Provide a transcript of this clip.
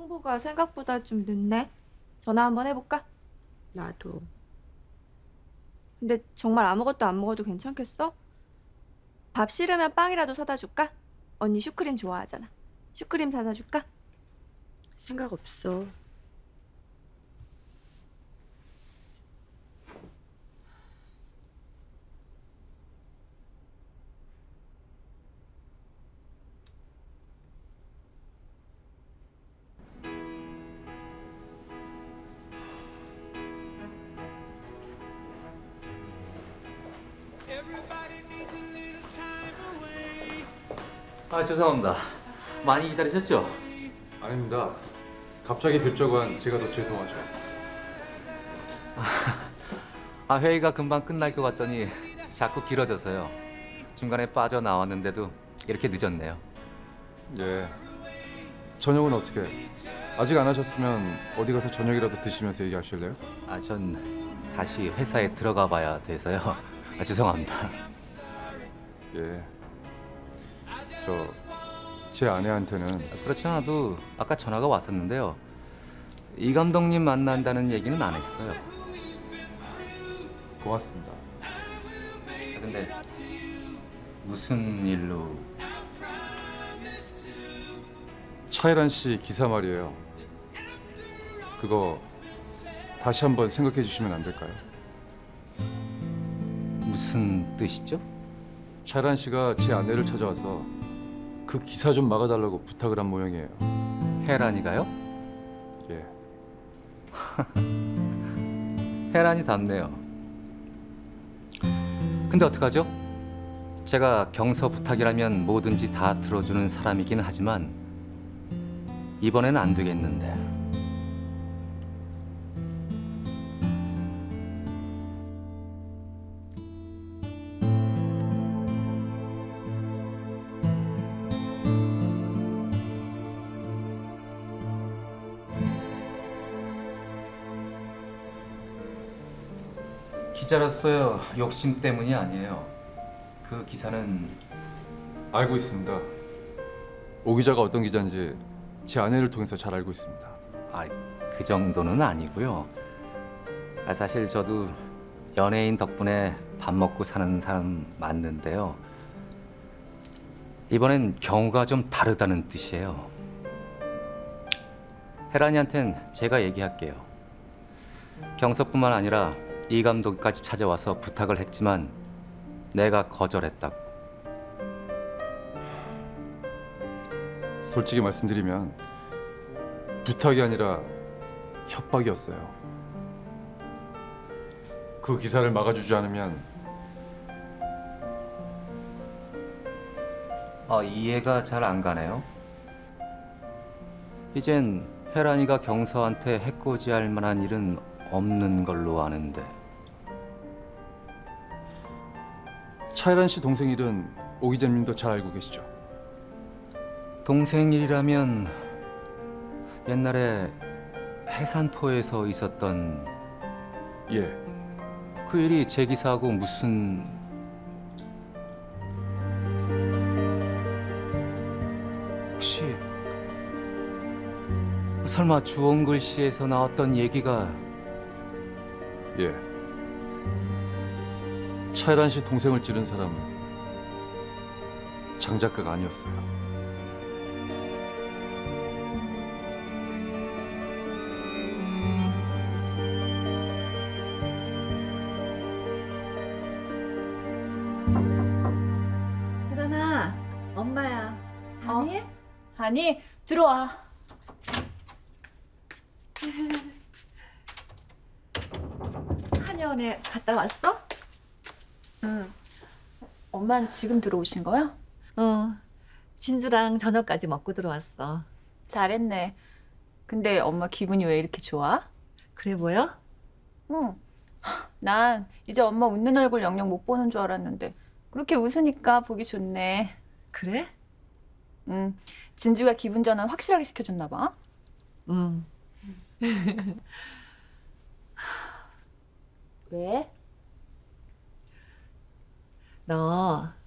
홍보가 생각보다 좀 늦네. 전화 한번 해볼까? 나도 근데 정말 아무것도 안 먹어도 괜찮겠어? 밥 싫으면 빵이라도 사다 줄까? 언니 슈크림 좋아하잖아. 슈크림 사다 줄까? 생각 없어. 아 죄송합니다. 많이 기다리셨죠? 아닙니다. 갑자기 뵙자고 한 제가 더 죄송하죠. 아 회의가 금방 끝날 것 같더니 자꾸 길어져서요. 중간에 빠져 나왔는데도 이렇게 늦었네요. 예. 저녁은 어떻게? 아직 안 하셨으면 어디 가서 저녁이라도 드시면서 얘기하실래요? 아 전 다시 회사에 들어가 봐야 돼서요. 아, 죄송합니다. 예. 저 제 아내한테는 그렇지 않아도 아까 전화가 왔었는데요. 이 감독님 만난다는 얘기는 안 했어요. 고맙습니다. 아, 근데 무슨 일로? 차이란 씨 기사 말이에요. 그거 다시 한번 생각해 주시면 안 될까요? 무슨 뜻이죠? 차이란 씨가 제 아내를 찾아와서 그 기사 좀 막아달라고 부탁을 한 모양이에요. 혜란이가요? 예. 혜란이 닿네요. 근데 어떡하죠? 제가 경서 부탁이라면 뭐든지 다 들어주는 사람이긴 하지만 이번에는 안 되겠는데. 기자로서요 욕심 때문이 아니에요. 그 기사는 알고 있습니다. 오 기자가 어떤 기자인지 제 아내를 통해서 잘 알고 있습니다. 아, 그 정도는 아니고요. 아, 사실 저도 연예인 덕분에 밥 먹고 사는 사람 맞는데요. 이번엔 경우가 좀 다르다는 뜻이에요. 혜란이한텐 제가 얘기할게요. 경서뿐만 아니라 이 감독까지 찾아와서 부탁을 했지만 내가 거절했다고. 솔직히 말씀드리면 부탁이 아니라 협박이었어요. 그 기사를 막아주지 않으면 아, 이해가 잘 안 가네요. 이젠 혜란이가 경서한테 해코지할 만한 일은 없는 걸로 아는데. 차이란 씨 동생 일은 오 기자님도 잘 알고 계시죠? 동생 일이라면 옛날에 해산포에서 있었던 예. 그 일이 제 기사하고 무슨 혹시 설마 주홍글 씨에서 나왔던 얘기가 예. 차이란 씨 동생을 찌른 사람은 장 작가가 아니었어요. 혜란아, 엄마야. 자니? 아니 들어와. 한의원에 갔다 왔어? 응. 엄마는 지금 들어오신 거야? 응. 진주랑 저녁까지 먹고 들어왔어. 잘했네. 근데 엄마 기분이 왜 이렇게 좋아? 그래 보여? 응. 난 이제 엄마 웃는 얼굴 영영 못 보는 줄 알았는데 그렇게 웃으니까 보기 좋네. 그래? 응. 진주가 기분 전환 확실하게 시켜줬나 봐. 응. 왜? どう